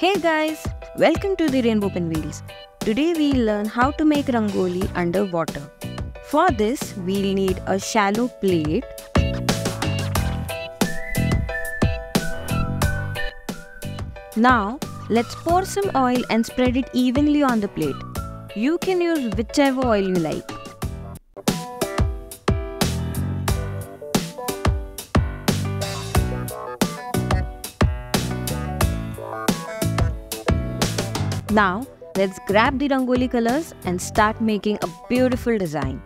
Hey guys, welcome to the Rainbow Pinwheels. Today we'll learn how to make rangoli underwater. For this, we'll need a shallow plate, Now, let's pour some oil and spread it evenly on the plate. You can use whichever oil you like. Now, let's grab the rangoli colors and start making a beautiful design.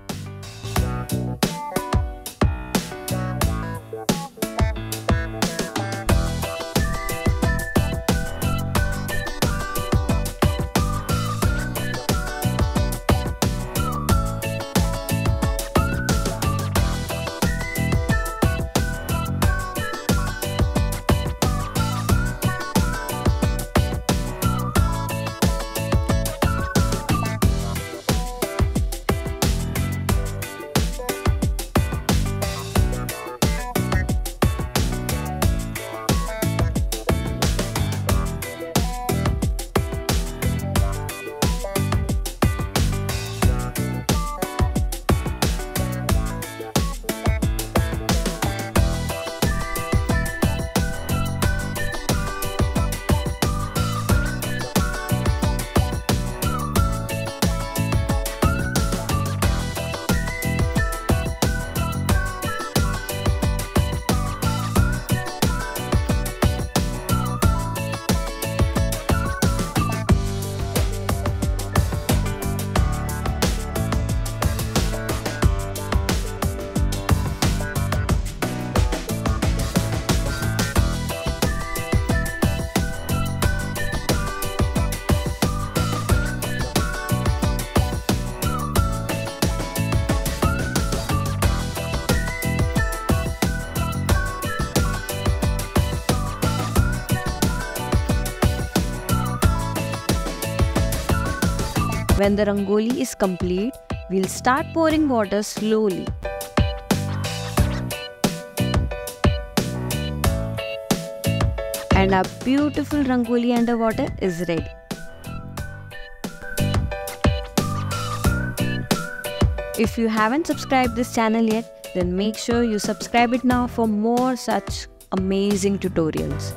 When the rangoli is complete, we'll start pouring water slowly. And our beautiful rangoli underwater is ready. If you haven't subscribed this channel yet, then make sure you subscribe it now for more such amazing tutorials.